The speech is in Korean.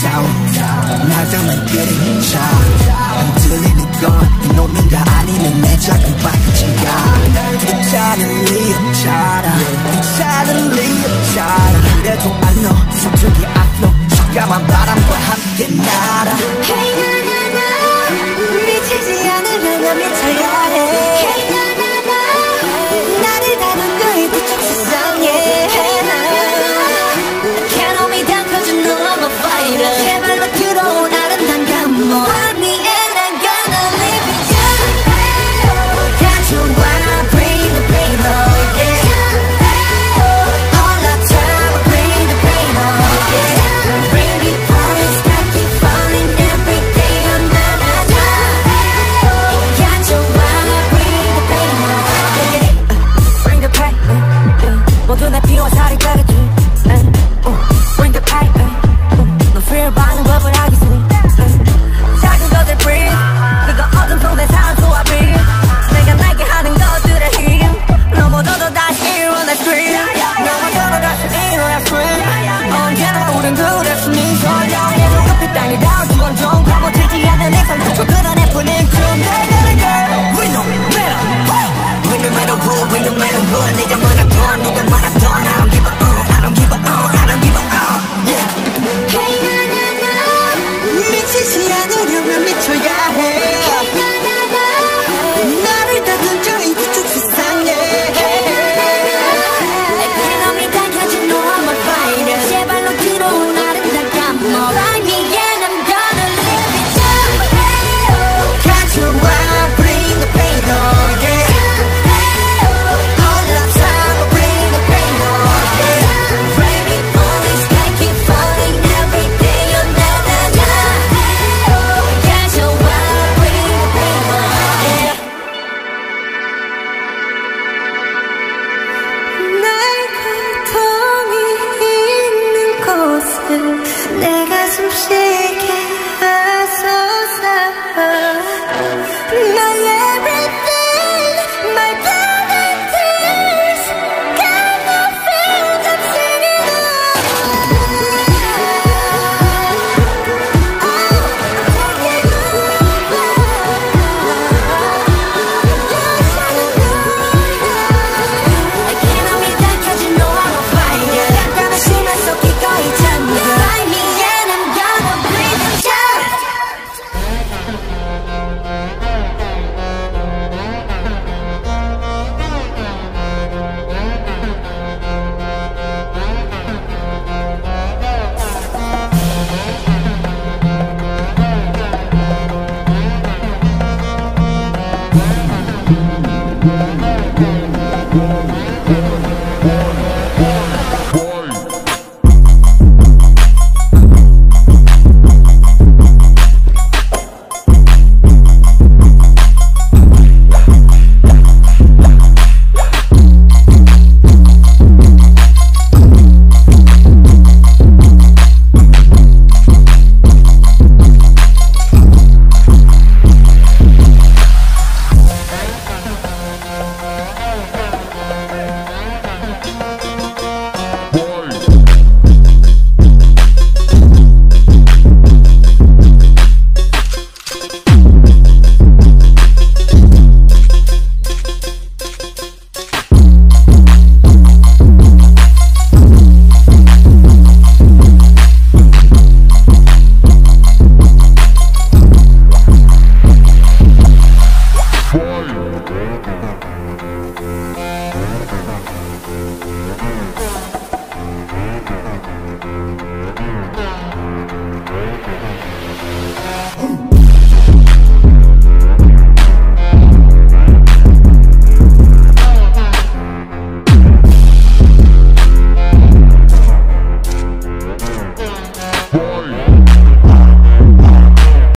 down 날 담은 그림이 차. 흔들리는 건 너네가 아니면 내 작은 바퀴가. 날 괜찮은 리 없잖아 괜찮은 리 없잖아 그래도 안너 솔직히 안너 잠깐만 바람과 함께 날아. Hey 나나나 우리 지지 않으면 남이 차이 Never Wow.